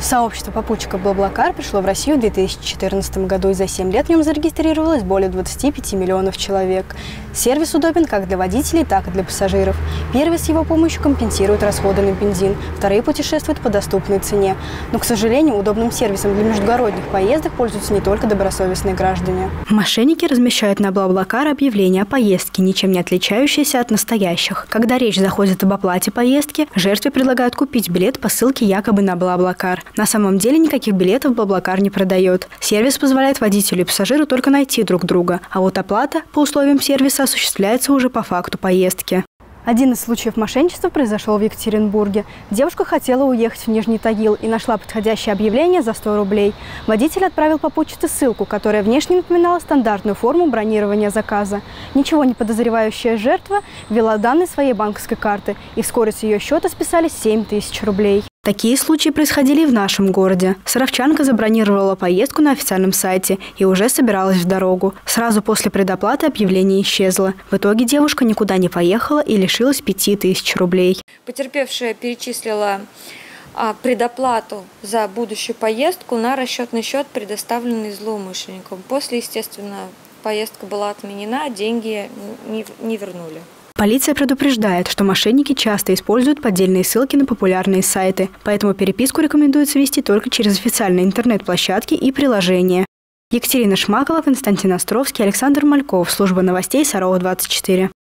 Сообщество попутчиков BlaBlaCar пришло в Россию в 2014 году и за 7 лет в нем зарегистрировалось более 25 миллионов человек. Сервис удобен как для водителей, так и для пассажиров. Первый с его помощью компенсирует расходы на бензин, вторые путешествуют по доступной цене. Но, к сожалению, удобным сервисом для междугородних поездок пользуются не только добросовестные граждане. Мошенники размещают на BlaBlaCar объявления о поездке, ничем не отличающиеся от настоящих. Когда речь заходит об оплате поездки, жертве предлагают купить билет по ссылке якобы на BlaBlaCar. На самом деле никаких билетов BlaBlaCar не продает. Сервис позволяет водителю и пассажиру только найти друг друга, а вот оплата по условиям сервиса осуществляется уже по факту поездки. Один из случаев мошенничества произошел в Екатеринбурге. Девушка хотела уехать в Нижний Тагил и нашла подходящее объявление за 100 рублей. Водитель отправил по почте ссылку, которая внешне напоминала стандартную форму бронирования заказа. Ничего не подозревающая жертва ввела данные своей банковской карты, и вскоре с ее счета списали 7 тысяч рублей. Такие случаи происходили в нашем городе. Саровчанка забронировала поездку на официальном сайте и уже собиралась в дорогу. Сразу после предоплаты объявление исчезло. В итоге девушка никуда не поехала и лишилась пяти тысяч рублей. Потерпевшая перечислила а, предоплату за будущую поездку на расчетный счет, предоставленный злоумышленником. После, естественно, поездка была отменена, деньги не вернули. Полиция предупреждает, что мошенники часто используют поддельные ссылки на популярные сайты, поэтому переписку рекомендуется вести только через официальные интернет-площадки и приложения. Екатерина Шмакова, Константин Островский, Александр Мальков. Служба новостей Сарова 24.